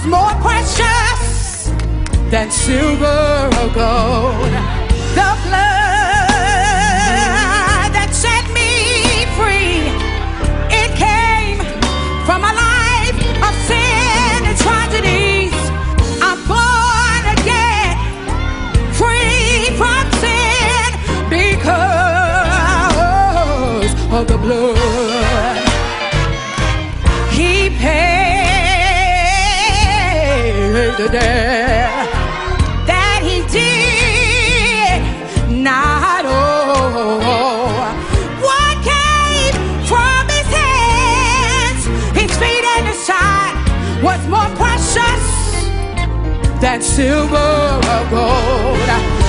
was more precious than silver or gold. day day that he did not owe. What came from his hands, his feet and his side was more precious than silver or gold.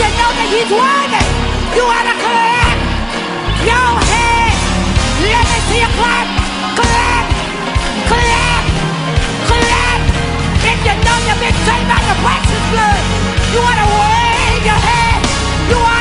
Worthy, he's worthy. You ought to clap your hands. Let me see you clap, clap, clap, clap. If you know you've been saved by the precious blood, you ought to wave your hand. You ought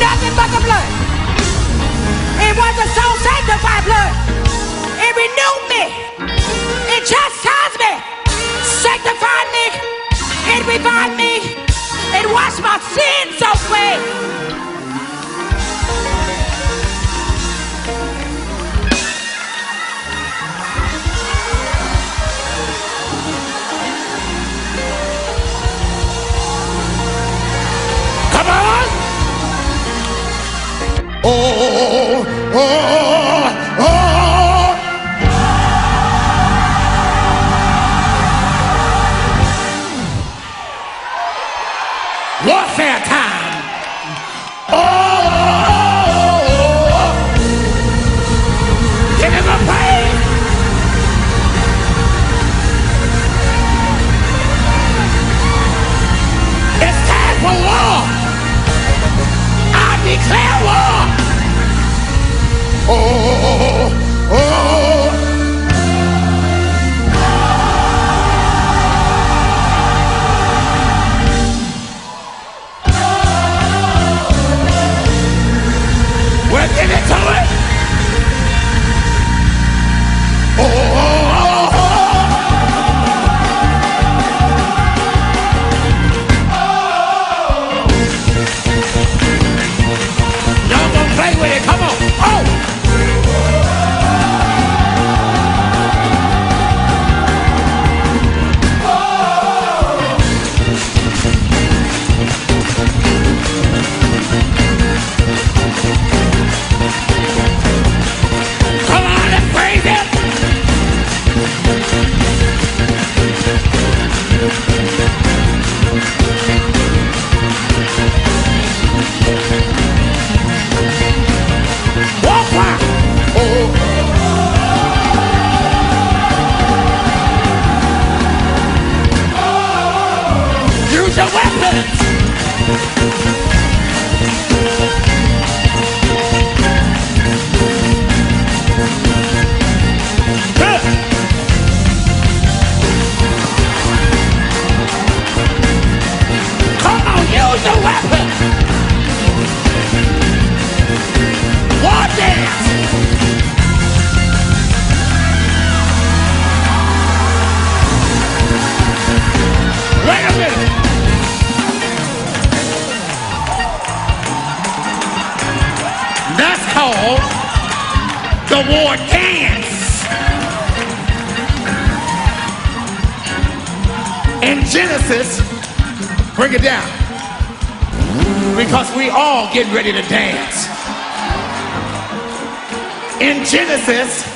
Nothing but the blood. It was the soul sanctified blood. It renewed me. It chastised me. Sanctified me. It revived me. It washed my sins away. Oh, oh, oh. Use your weapons! War dance! Wait a minute! That's called the war dance. In Genesis, bring it down. Because we all getting ready to dance. In Genesis